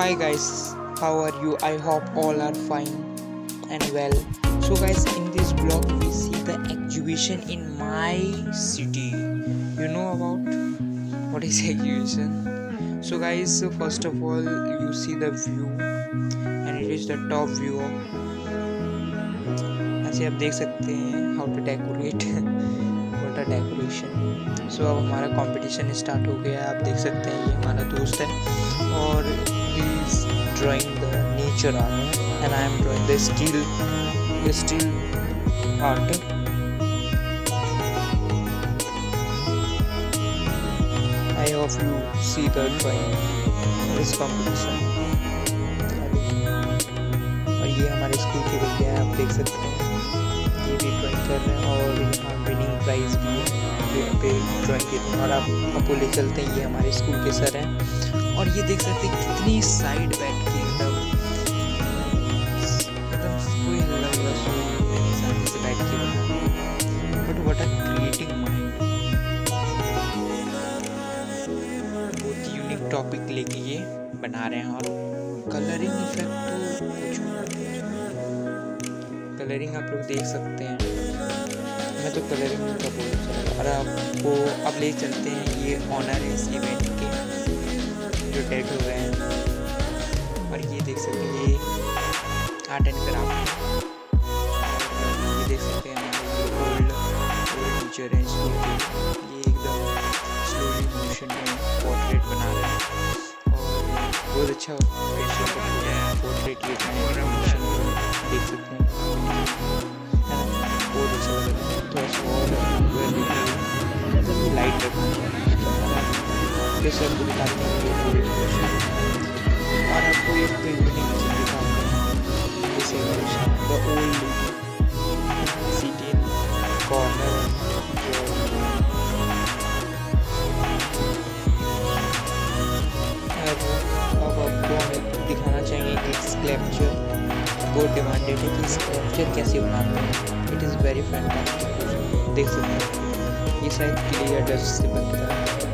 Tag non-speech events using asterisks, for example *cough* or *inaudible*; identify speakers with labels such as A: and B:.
A: hi guys how are you i hope all are fine and well so guys in this blog we see the exhibition in my city you know about what is exhibition *laughs* so guys first of all you see the view and it is the top view of ऐसे आप देख सकते हैं how to decorate *laughs* A decoration so अब हमारा competition start हो गया है। आप देख सकते हैं, ये हमारा दोस्त है और he is drawing the nature art and I am drawing the still still art I hope you see the drawing this competition. और ये हमारे स्कूल के बच्चे हैं, आप देख सकते हैं। ये भी ड्राइंग कर रहे हैं और प्राइज भी पे ड्राइंग के और आप आपको ले चलते हैं, ये हमारे स्कूल के सर हैं। और ये देख सकते हैं कितनी साइड बैठ के एकदम टॉपिक लेके ये बना रहे हैं। और कलरिंग इफ़ेक्ट तो कलरिंग आप लोग देख सकते हैं। मैं तो कलरिंग का बहुत और आपको अब ले चलते हैं ये ऑनर है इस इवेंट के जो डेड हो। गए हैं और ये देख सकते हैं, ये आर्ट एंड क्राफ्ट ये देख सकते हैं टीचर स्कूल के। ये एकदम स्लोली मोशन में पोर्ट्रेट बना रहे हैं। और बहुत अच्छा पोर्ट्रेट देख सकते आपको दिखाते हैं ये पूरी और आपको एक दिखाते हैं। द ओल्ड सिटी कॉर्नर दिखाना कि बहुत डिमांडेड है कि स्कल्पचर कैसे बनाते हैं। इट इज़ वेरी फैंटास्टिक देख सकते हैं। ये शायद क्लियर डस्ट से बनता है।